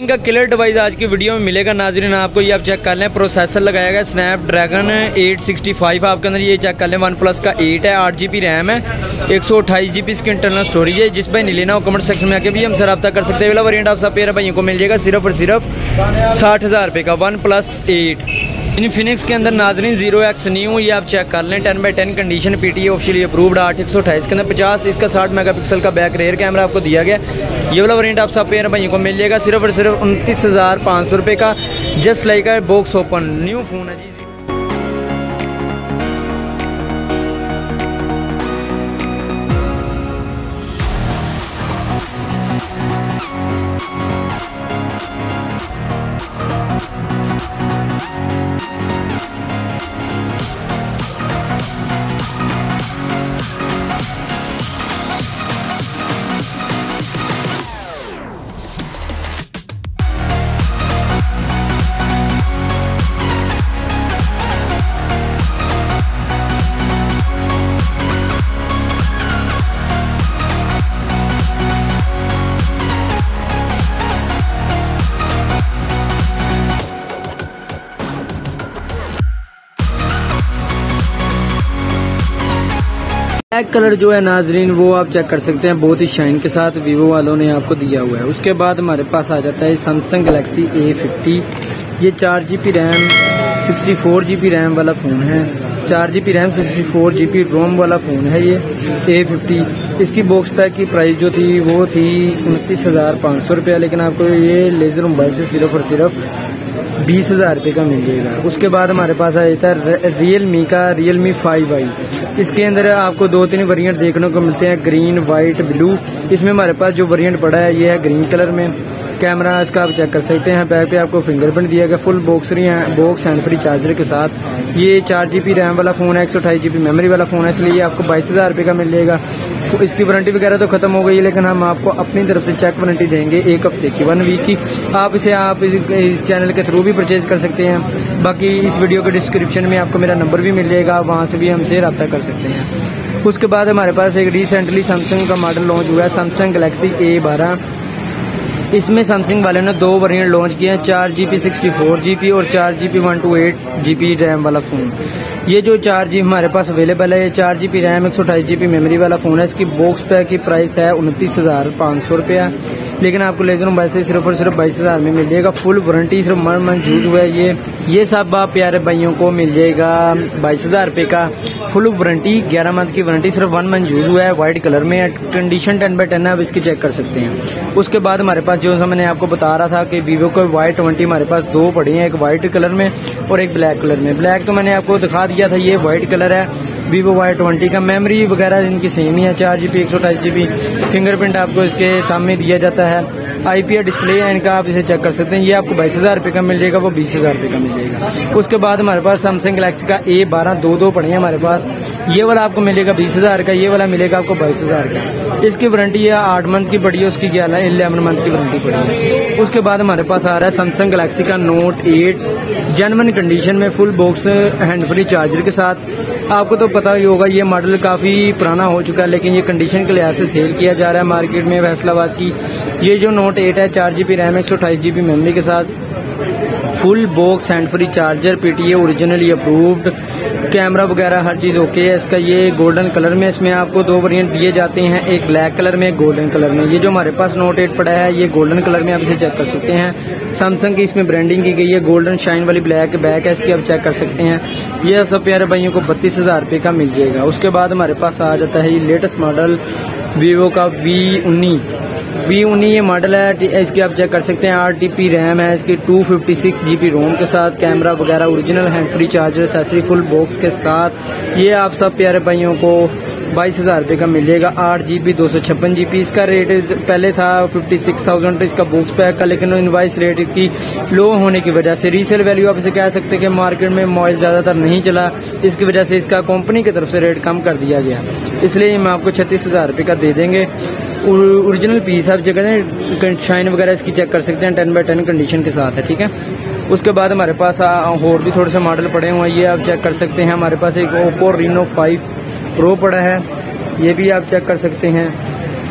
इनका killer device आज की वीडियो में मिलेगा। नाजरीन, आपको ये आप चेक कर लें प्रोसेसर लगाया गया स्नैप ड्रैगन 865 आपके अंदर ये चेक कर लें वन प्लस का एट है, आठ जी बी रैम है, एक सौ अट्ठाईस जी बी इसकी इंटरनल स्टोरेज है। जिस भाई ने लेना हो कमेंट सेक्शन में आके भी हमसे रब्ता कर सकते हैं। वेला वेरियंट आप सब पेयर भाइयों को मिल जाएगा सिर्फ़ और सिर्फ़ साठ हज़ार रुपये का वन प्लस एट इन्फिनिक्स के अंदर नाजरीन ज़ीरो एक्स न्यू ये आप चेक कर लें। Ten by ten condition P T officially approved आठ एक सौ अठाईस के अंदर पचास, इसका साठ मेगा पिक्सल का बैक रेयर कैमरा आपको दिया गया। ये वाला वरेंट आप सब पेयर भाइयों को मिल जाएगा, सिर्फ़ और सिर्फ़ उनतीस हज़ार पाँच सौ रुपये का। Just like box open new phone है जी। ब्लैक कलर जो है नाजरीन, वो आप चेक कर सकते हैं। बहुत ही शाइन के साथ वीवो वालों ने आपको दिया हुआ है। उसके बाद हमारे पास आ जाता है सैमसंग गलेक्सी ए फिफ्टी ये चार G B RAM sixty four G B RAM वाला फ़ोन है। चार G B RAM sixty four G B ROM वाला फ़ोन है ये ए फिफ्टी इसकी बॉक्स पैक की प्राइस जो थी, वो थी उनतीस हज़ार पाँच सौ रुपया। लेकिन आपको ये लेज़र मोबाइल से सिर्फ़ और सिर्फ़ बीस हज़ार रुपये का मिल जाएगा। उसके बाद हमारे पास आ जाता है रियल मी का रियल मी फाइव आई इसके अंदर आपको दो तीन वेरिएंट देखने को मिलते हैं ग्रीन वाइट ब्लू इसमें हमारे पास जो वेरिएंट पड़ा है, ये है ग्रीन कलर में। कैमरा इसका आप चेक कर सकते हैं। बैक पे आपको फिंगरप्रिंट दिया गया full box box hand free charger के साथ। ये चार जीबी रैम वाला फ़ोन है, एक सौ मेमोरी वाला फ़ोन है, इसलिए आपको बाईस हज़ार का मिल जाएगा। तो इसकी वारंटी वगैरह तो खत्म हो गई है, लेकिन हम आपको अपनी तरफ़ से चेक वारंटी देंगे एक हफ़्ते की वन वीक की। आप इसे, आप इस चैनल के थ्रू भी परचेज कर सकते हैं। बाकी इस वीडियो के डिस्क्रिप्शन में आपको मेरा नंबर भी मिल जाएगा, आप वहाँ से भी हमसे रब्ता कर सकते हैं। उसके बाद हमारे पास एक रिसेंटली सैमसंग का मॉडल लॉन्च हुआ है सैमसंग गलेक्सी ए बारह। इसमें सैमसंग वाले ने दो वेरिएंट लॉन्च किए हैं, चार G P sixty four G P और चार G P one two eight G P RAM वाला फ़ोन ये जो चार जी हमारे पास अवेलेबल है, ये चार जी पी रैम एक सौ अठाईस जी पी मेमोरी वाला फ़ोन है। इसकी बॉक्स पैक की प्राइस है उनतीस हज़ार पाँच सौ रुपया। लेकिन आपको लेजर मोबाइल से सिर्फ़ और सिर्फ़ बाईस हज़ार में मिल जाएगा फुल वारंटी सिर्फ़ मन मन जूझ हुआ है ये। ये सब आप प्यारे भाइयों को मिल जाएगा बाईस हज़ार रुपये का फुल वारंटी ग्यारह मंथ की वारंटी सिर्फ़ वन मंथ यूज़ हुआ है व्हाइट कलर में कंडीशन टेन बाई टेन है, आप इसकी चेक कर सकते हैं। उसके बाद हमारे पास जो मैंने आपको बता रहा था कि वीवो को वाई ट्वेंटी हमारे पास दो पड़ी हैं, एक व्हाइट कलर में और एक ब्लैक कलर में। ब्लैक तो मैंने आपको दिखा दिया था, ये व्हाइट कलर है। वीवो वाई ट्वेंटी का मेमोरी वगैरह इनकी सेम ही है, चार जीबी एक सौ अठाईस जीबी फिंगरप्रिंट आपको इसके सामने दिया जाता है। आईपीआर डिस्प्ले है, इनका आप इसे चेक कर सकते हैं। ये आपको बाईस हज़ार रुपये का मिल जाएगा, वो बीस हज़ार रुपये का मिल जाएगा। उसके बाद हमारे पास सैमसंग गलेक्सी का ए बारह दो दो पड़े हैं हमारे पास। ये वाला आपको मिलेगा बीस हज़ार का, ये वाला मिलेगा आपको बाईस हज़ार का। इसकी वारंटी है, आठ मंथ की पड़ी है, उसकी ग्यारह इलेवन मंथ की वारंटी पड़ी है। उसके बाद हमारे पास आ रहा है सैमसंग गलेक्सी का नोट एट जेनवन कंडीशन में full box hand free charger के साथ। आपको तो पता ही होगा, ये मॉडल काफ़ी पुराना हो चुका है, लेकिन ये कंडीशन के लिहाज से सेल किया जा रहा है मार्केट में फैसलाबाद की। ये जो नोट एट है, चार जीबी रैम एक सौ अठाईस जीबी मेमरी के साथ full box hand free charger PTA originally approved camera वगैरह हर चीज़ ओके है। इसका ये गोल्डन कलर में इसमें आपको दो वेरिएंट दिए जाते हैं। एक ब्लैक कलर में, एक गोल्डन कलर में। ये जो हमारे पास नोट एट पड़ा है, ये गोल्डन कलर में आप इसे चेक कर सकते हैं। सैमसंग की इसमें ब्रांडिंग की गई है। गोल्डन शाइन वाली ब्लैक बैक है, इसकी आप चेक कर सकते हैं। ये सब प्यारे भाइयों को बत्तीस हज़ार रुपये का मिल जाएगा। उसके बाद हमारे पास आ जाता है ये लेटेस्ट मॉडल वीवो का वी उन्नीस। वी उन्नी ये मॉडल है इसकी आप चेक कर सकते हैं आठ टी रैम है, इसकी two fifty six G ROM के साथ कैमरा वगैरह original hand free charger accessory full box के साथ। ये आप सब प्यारे भाइयों को बाईस हज़ार रुपये का मिलेगा आठ जी बी दो सौ छप्पन जी बी इसका रेट पहले था फिफ्टी सिक्स थाउज़ेंड इसका बॉक्स पैक का लेकिन इनवाइस रेट इसकी लो होने की वजह से रीसेल वैल्यू आप इसे कह सकते हैं कि मार्केट में मोबाइल ज़्यादातर नहीं चला। इसकी वजह से इसका कंपनी की तरफ़ से रेट कम कर दिया गया। इसलिए हम आपको छत्तीस हज़ार रुपये का दे देंगे। ओरिजिनल पीस आप जगह शाइन वगैरह इसकी चेक कर सकते हैं टेन बाई टेन कंडीशन के साथ है, ठीक है? उसके बाद हमारे पास और भी थोड़े से मॉडल पड़े हुए हैं, ये आप चेक कर सकते हैं। हमारे पास एक ओप्पो रीनो फाइव प्रो पड़ा है, ये भी आप चेक कर सकते हैं।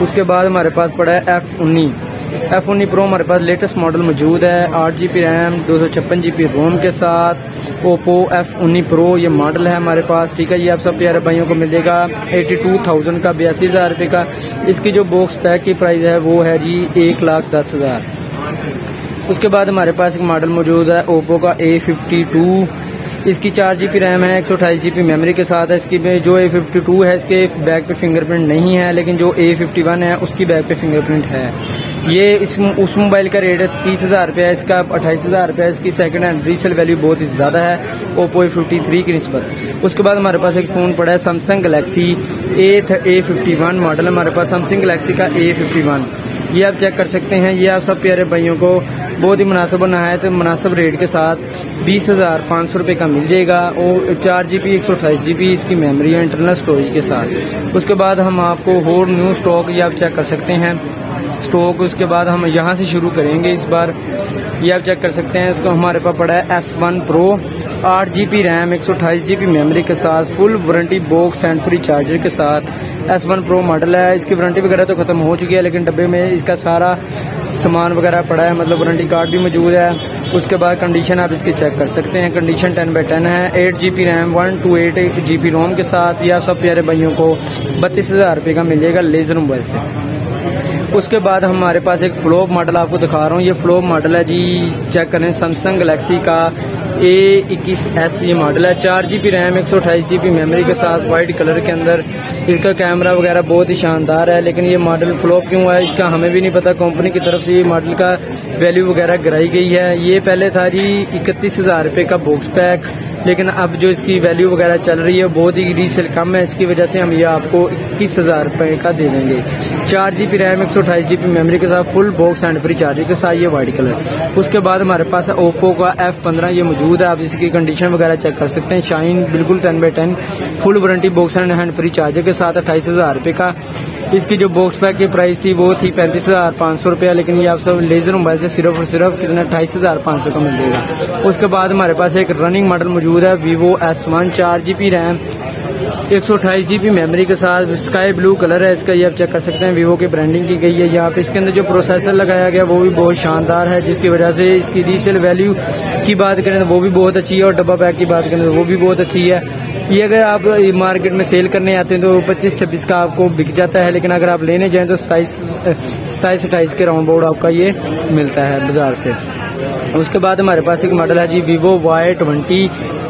उसके बाद हमारे पास पड़ा है एफ़ उन्नीस। एफ़ उन्नी प्रो हमारे पास लेटेस्ट मॉडल मौजूद है, आठ जी बी रैम दो सौ छप्पन जी बी रोम के साथ। ओप्पो एफ़ उन्नी प्रो ये मॉडल है हमारे पास, ठीक है? ये आप सब प्यारे भाइयों को मिलेगा एटी टू थाउज़ेंड का, बयासी हज़ार रुपये का। इसकी जो बॉक्स पैक की प्राइस है, वो है जी एक लाख दस हज़ार। उसके बाद हमारे पास एक मॉडल मौजूद है ओप्पो का ए फिफ्टी टू इसकी चार जी बी रैम है, एक सौ अठाईस जी बी मेमोरी के साथ है। इसकी जो ए फिफ्टी टू है, इसके बैक पे फिंगरप्रिंट नहीं है, लेकिन जो ए फिफ्टी वन है, उसकी बैक पे फिंगरप्रिंट है। ये इस उस मोबाइल का रेट है तीस हज़ार रुपया है इसका अट्ठाईस हज़ार रुपया, इसकी सेकंड हैंड रीसेल वैल्यू बहुत ही ज़्यादा है ओप्पो ए फिफ्टी थ्री की नस्बत। उसके बाद हमारे पास एक फ़ोन पड़ा है Samsung Galaxy A A fifty one model हमारे पास सैमसंग गलेक्सी का ए फिफ्टी वन ये आप चेक कर सकते हैं, ये आप सब प्यारे भाइयों को बहुत ही मुनासिब है तो मुनासिब रेट के साथ बीस हज़ार पाँच सौ रुपये का मिल जाएगा। और चार जी बी एक सौ अट्ठाईस जी बी इसकी मेमोरी है इंटरनल स्टोरेज के साथ। उसके बाद हम आपको होर न्यू स्टॉक ये आप चेक कर सकते हैं। स्टॉक उसके बाद हम यहाँ से शुरू करेंगे इस बार। ये आप चेक कर सकते हैं, इसको हमारे पास पड़ा है एस वन प्रो आठ जी बी रैम एक सौ अट्ठाईस जी बी मेमोरी के साथ full warranty box and free charger के साथ। एस वन प्रो मॉडल है, इसकी वारंटी वगैरह तो खत्म हो चुकी है, लेकिन डब्बे में इसका सारा सामान वगैरह पड़ा है मतलब वारंटी कार्ड भी मौजूद है। उसके बाद कंडीशन आप इसकी चेक कर सकते हैं। कंडीशन टेन बाई टेन है eight G B RAM one two eight G B ROM के साथ। या सब प्यारे भाइयों को बत्तीस हज़ार रुपये का मिलेगा लेजर मोबाइल से। उसके बाद हमारे पास एक फ्लोप मॉडल आपको दिखा रहा हूँ। ये फ्लोप मॉडल है जी चेक करें सैमसंग गलेक्सी का ए इक्कीस एस ये मॉडल है। चार जी बी रैम एक सौ अठाईस जी बी मेमोरी के साथ वाइट कलर के अंदर। इसका कैमरा वगैरह बहुत ही शानदार है, लेकिन ये मॉडल फ्लॉप क्यों है, इसका हमें भी नहीं पता। कंपनी की तरफ़ से ये मॉडल का वैल्यू वगैरह गिराई गई है। ये पहले था जी, इकतीस हज़ार रुपये का बॉक्स पैक लेकिन अब जो इसकी वैल्यू वगैरह चल रही है, बहुत ही रीसेल कम है। इसकी वजह से हम ये आपको इक्कीस हज़ार रुपए का दे देंगे। चार जी बी रैम एक सौ अठाईस जी बी मेमोरी के साथ full box and free charger के साथ ये व्हाइट कलर उसके बाद हमारे पास ओप्पो का एफ़ पंद्रह ये मौजूद है। आप इसकी कंडीशन वगैरह चेक कर सकते हैं। शाइन बिल्कुल ten by ten full warranty box and hand free charger के साथ अट्ठाईस हज़ार रुपए का। इसकी जो बॉक्स पैक की प्राइस थी, वो थी पैंतीस हज़ार पाँच सौ रुपया, लेकिन ये आप सब लेजर मोबाइल से सिर्फ़ और सिर्फ़ कितना अट्ठाईस हज़ार पाँच सौ का मिल जाएगा। उसके बाद हमारे पास एक रनिंग मॉडल मौजूद है वीवो एस वन चार जी बी रैम एक सौ अट्ठाईस जीबी मेमोरी के साथ स्काई ब्लू कलर है इसका, ये आप चेक कर सकते हैं वीवो की ब्रांडिंग की गई है। यहाँ पे इसके अंदर जो प्रोसेसर लगाया गया, वो भी बहुत शानदार है, जिसकी वजह से इसकी रीसेल वैल्यू की बात करें तो वो भी बहुत अच्छी है और डब्बा पैक की बात करें तो वो भी बहुत अच्छी है। ये अगर आप मार्केट में सेल करने आते हैं तो पच्चीस छब्बीस का आपको बिक जाता है, लेकिन अगर आप लेने जाएँ तो सताईस सताईस अट्ठाईस के राउंड बोर्ड आपका ये मिलता है बाज़ार से। उसके बाद हमारे पास एक मॉडल है जी Vivo Y twenty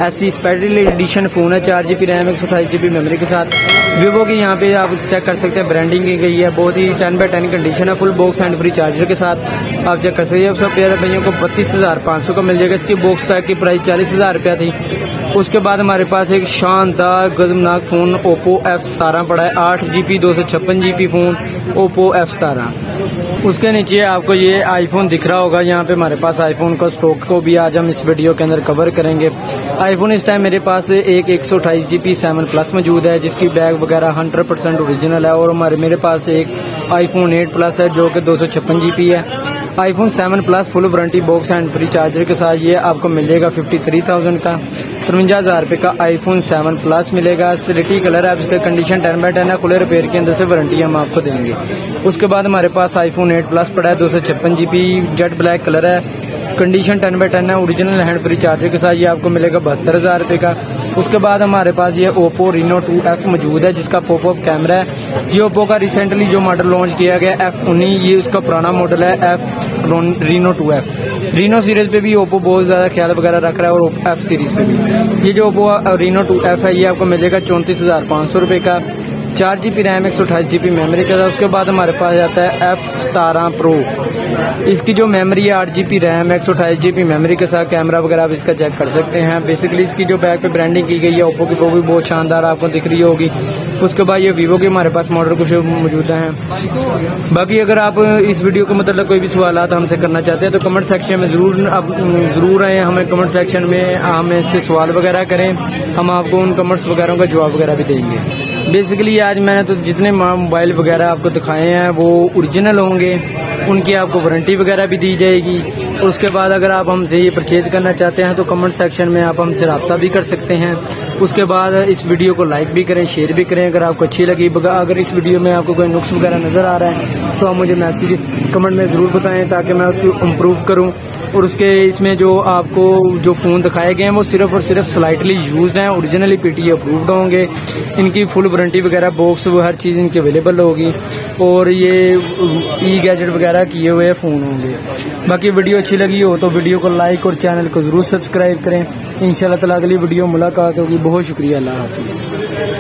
S C special edition phone है, चार जीबी रैम एक सौ अठाईस जीबी मेमोरी के साथ। वीवो की यहाँ पे आप चेक कर सकते हैं ब्रांडिंग की गई है, बहुत ही टेन बाई टेन कंडीशन है full box and free charger के साथ आप चेक कर सकते हैं। सब प्यारे भैया, को बत्तीस हज़ार पाँच सौ का मिल जाएगा। इसकी बॉक्स पैक की प्राइस चालीस हज़ार रुपया थी। उसके बाद हमारे पास एक शानदार गजमनाक फ़ोन, ओप्पो एफ़ सतारह पड़ा है, आठ जी पी दो सौ छप्पन जीबी फ़ोन, ओप्पो एफ़ सतारह। उसके नीचे आपको ये आईफोन दिख रहा होगा, यहाँ पे हमारे पास आईफोन का स्टॉक को भी आज हम इस वीडियो के अंदर कवर करेंगे। आईफोन इस टाइम मेरे पास एक एक सौ अठाईस जी पी सेवन प्लस मौजूद है, जिसकी बैग वगैरह हंड्रेड परसेंट ओरिजिनल है, और हमारे, मेरे पास एक आईफोन एट प्लस है, जो कि दो सौ छप्पन जी पी है। IPhone seven plus full warranty box and free charger के साथ ये आपको मिलेगा फिफ्टी थ्री थाउज़ेंड का। तिरवंजा हज़ार रुपए का आईफोन सेवन प्लस मिलेगा। सिलिटी कलर है इसका कंडीशन टेन बाई टेन है। खुले रिपेयर के अंदर से वारंटी हम आपको देंगे। उसके बाद हमारे पास आईफोन एट प्लस पड़ा है, दो सौ छप्पन जीबी जेट ब्लैक कलर है। कंडीशन टेन बाई टेन है ओरिजिनल हैंड फ्री चार्जर के साथ ये आपको मिलेगा बहत्तर हज़ार रुपए का। उसके बाद हमारे पास ये ओप्पो रीनो टू एफ़ मौजूद है, जिसका पोप कैमरा है। ये ओप्पो का रिसेंटली जो मॉडल लॉन्च किया गया एफ़ उन्नी ये उसका पुराना मॉडल है F Reno two F Reno series पे भी ओप्पो बहुत ज़्यादा ख्याल वगैरह रख रहा है, और एफ़ सीरीज़ पे भी। ये जो ओप्पो रीनो टू एफ़ है, ये आपको मिलेगा चौंतीस हज़ार पाँच सौ रुपए का। चार जीबी रैम एक सौ अठाईस जीबी मेमोरी का उसके बाद हमारे पास आता है एफ़ सतारह प्रो इसकी जो मेमोरी है, आठ जीबी रैम एक सौ मेमोरी के साथ कैमरा वगैरह आप इसका चेक कर सकते हैं। बेसिकली इसकी जो बैक पे ब्रांडिंग की गई है ओप्पो की, वो भी बहुत शानदार आपको दिख रही होगी। उसके बाद ये वीवो के हमारे पास मॉडल कुछ मौजूद हैं। बाकी अगर आप इस वीडियो को मतलब कोई भी सवाल हमसे करना चाहते हैं तो कमेंट सेक्शन में ज़रूर अब ज़रूर आए। हमें कमेंट सेक्शन में, हमें इससे सवाल वगैरह करें। हम आपको उन कमेंट्स वगैरह का जवाब वगैरह भी देंगे। बेसिकली आज मैंने तो जितने मोबाइल वगैरह आपको दिखाए हैं, वो ओरिजिनल होंगे। उनकी आपको वारंटी वगैरह भी दी जाएगी। और उसके बाद अगर आप हमसे ये परचेज करना चाहते हैं तो कमेंट सेक्शन में आप हमसे रबता भी कर सकते हैं। उसके बाद इस वीडियो को लाइक भी करें शेयर भी करें, अगर आपको अच्छी लगी। अगर इस वीडियो में आपको कोई नुक्स वगैरह नज़र आ रहा है तो आप मुझे मैसेज कमेंट में ज़रूर बताएँ, ताकि मैं उसको इम्प्रूव करूँ। और उसके इसमें जो आपको जो फ़ोन दिखाए गए हैं, वो सिर्फ़ और सिर्फ़ स्लाइटली यूज़ हैं ओरिजिनली पीटीए अप्रूव्ड होंगे। इनकी फुल वारंटी वगैरह बॉक्स वो हर चीज़ इनकी अवेलेबल होगी। और ये ई गैजेट वगैरह किए हुए फ़ोन होंगे। बाकी वीडियो अच्छी लगी हो तो वीडियो को लाइक और चैनल को ज़रूर सब्सक्राइब करें। इन तला अगली वीडियो मुलाकात होगी। बहुत शुक्रिया। अल्लाह हाफिज़।